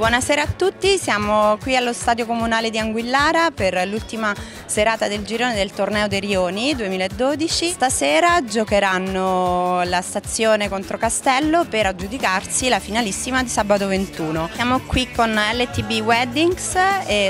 Buonasera a tutti, siamo qui allo Stadio Comunale di Anguillara per l'ultima serata del girone del torneo dei Rioni 2012. Stasera giocheranno la stazione contro Castello per aggiudicarsi la finalissima di sabato 21. Siamo qui con LTB Weddings,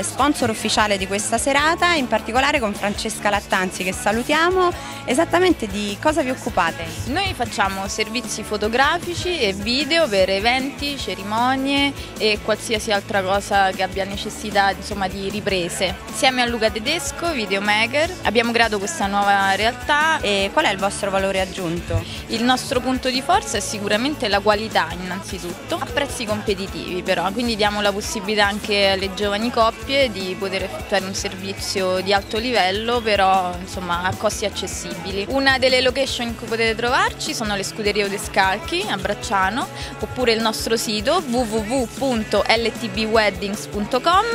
sponsor ufficiale di questa serata, in particolare con Francesca Lattanzi che salutiamo. Esattamente di cosa vi occupate? Noi facciamo servizi fotografici e video per eventi, cerimonie e qualsiasi altra cosa che abbia necessità insomma, di riprese. Insieme a Luca Tedesco videomaker. Abbiamo creato questa nuova realtà. E qual è il vostro valore aggiunto? Il nostro punto di forza è sicuramente la qualità innanzitutto, a prezzi competitivi però, quindi diamo la possibilità anche alle giovani coppie di poter effettuare un servizio di alto livello però insomma a costi accessibili. Una delle location in cui potete trovarci sono le scuderie Odescalchi a Bracciano oppure il nostro sito www.ltbweddings.com,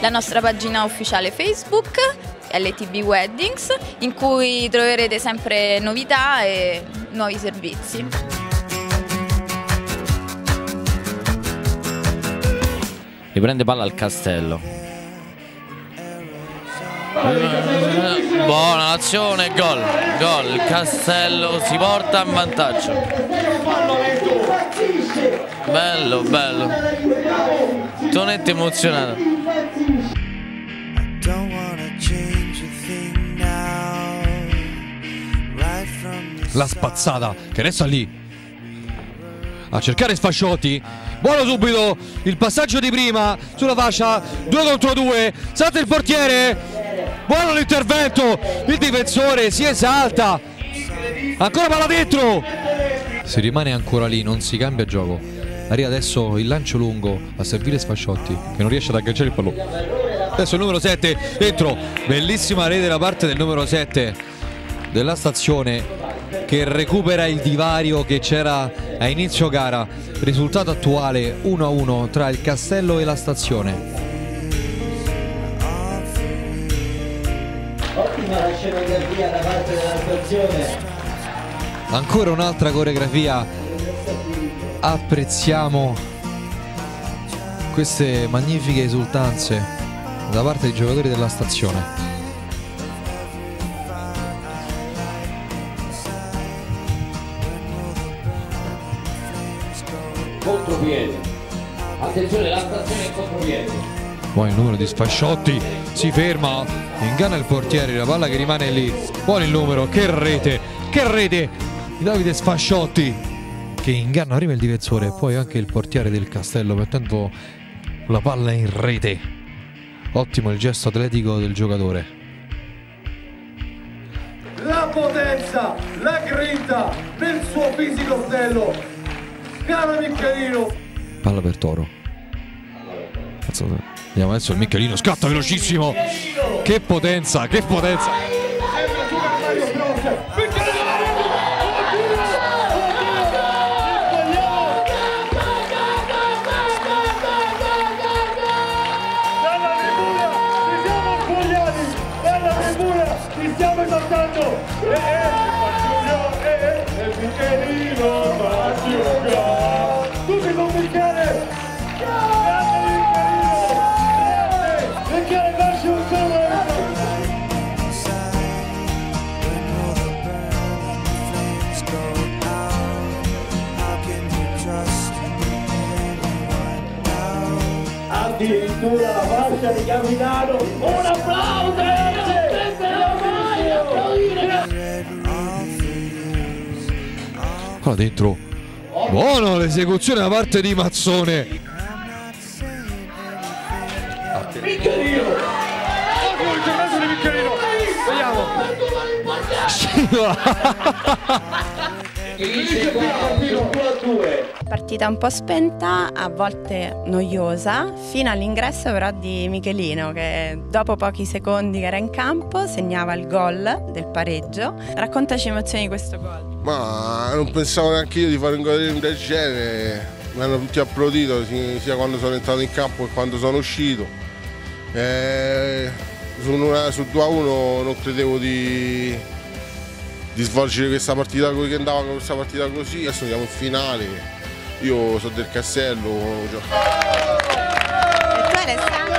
la nostra pagina ufficiale Facebook LTB Weddings in cui troverete sempre novità e nuovi servizi. Riprende palla al castello. Buona azione, gol. Gol. Castello si porta in vantaggio. Bello, bello. Tonetti emozionato. La spazzata che resta lì. A cercare Sfasciotti. Buono subito il passaggio di prima sulla fascia 2 contro 2 salta il portiere. Buono l'intervento. Il difensore si esalta. Ancora palla dentro. Si rimane ancora lì non si cambia gioco. Arriva adesso il lancio lungo a servire Sfasciotti che non riesce ad agganciare il pallone. Adesso il numero 7 dentro. Bellissima rete da parte del numero 7 della stazione che recupera il divario che c'era a inizio gara. Risultato attuale 1-1 tra il Castello e la stazione. Ottima la scenografia da parte della stazione. Ancora un'altra coreografia. Apprezziamo queste magnifiche esultanze da parte dei giocatori della stazione. Contropiede. Attenzione la stazione in contropiede. Buon il numero di Sfasciotti si ferma inganna il portiere la palla che rimane lì. Buon il numero che rete che rete di Davide Sfasciotti che inganna prima il difensore e poi anche il portiere del Castello mettendo la palla in rete. Ottimo il gesto atletico del giocatore. La potenza, la grinta del suo fisico stello Caro Michelino. Palla per Toro. Vediamo adesso il Michelino scatta velocissimo. Che potenza, che potenza. Fascia di capitano un applauso Qua dentro. Buono l'esecuzione da parte di Mazzone. Michelino oh, il intervento di Michelino Partita un po' spenta, a volte noiosa, fino all'ingresso però di Michelino che dopo pochi secondi che era in campo segnava il gol del pareggio. Raccontaci emozioni di questo gol. Ma non pensavo neanche io di fare un gol del genere, mi hanno tutti applaudito sia quando sono entrato in campo che quando sono uscito. Eh, su, una, su 2 a 1 non credevo di, di svolgere questa partita che andava con questa partita così, adesso andiamo in finale, io sono del Castello. Alessandro.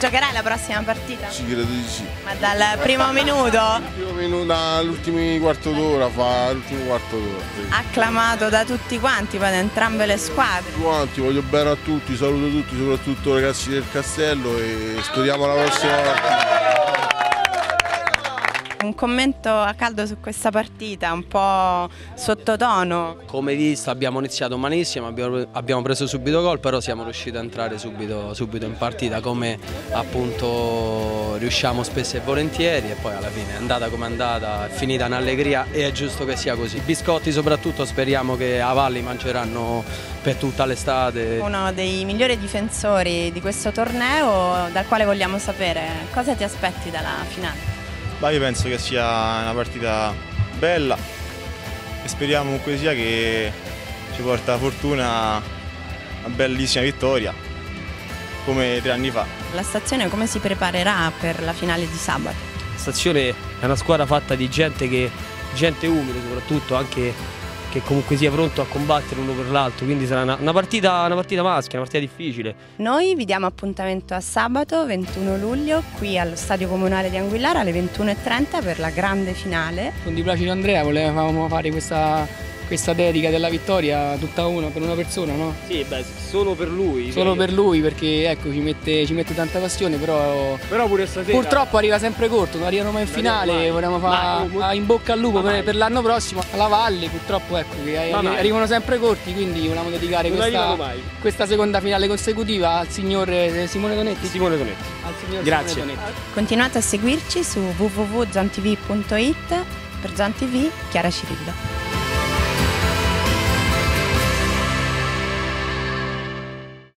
Giocherai la prossima partita? Ci credo di sì. Ma dal primo minuto? Più o meno dall'ultimo quarto d'ora, fa l'ultimo quarto d'ora. sì. Acclamato da tutti quanti, da entrambe le squadre. Tutti quanti, voglio bene a tutti, saluto tutti, soprattutto ragazzi del castello e speriamo alla prossima partita. Un commento a caldo su questa partita, un po' sottotono. Come visto abbiamo iniziato malissimo, abbiamo, abbiamo preso subito gol, però siamo riusciti a entrare subito, subito in partita come appunto riusciamo spesso e volentieri e poi alla fine è andata come è andata, è finita in allegria e è giusto che sia così. I biscotti soprattutto speriamo che a Valli mangeranno per tutta l'estate. Uno dei migliori difensori di questo torneo, dal quale vogliamo sapere cosa ti aspetti dalla finale. Ma io penso che sia una partita bella e speriamo comunque sia che ci porta fortuna una bellissima vittoria come tre anni fa. La stazione come si preparerà per la finale di sabato? La stazione è una squadra fatta di gente che gente umile soprattutto, anche che comunque sia pronto a combattere uno per l'altro, quindi sarà una, una partita, una partita maschia, una partita difficile. Noi vi diamo appuntamento a sabato 21 luglio qui allo Stadio Comunale di Anguillara alle 21.30 per la grande finale. Con Di Placido Andrea volevamo fare questa, questa dedica della vittoria tutta una per una persona, no? Sì, beh, solo per lui. Solo per lui perché ecco ci mette, ci mette tanta passione, però Però pure stasera. purtroppo arriva sempre corto, non arrivano mai in finale, mai. vogliamo Ma- fare in bocca al lupo Ma per, per l'anno prossimo alla Valle, purtroppo ecco che Ma mai. arrivano sempre corti, quindi volevamo dedicare questa, questa seconda finale consecutiva al signor eh, Simone Donetti. Simone Donetti. Al signor Grazie. Simone Donetti. Continuate a seguirci su www.zontv.it per Zon TV, Chiara Cirillo.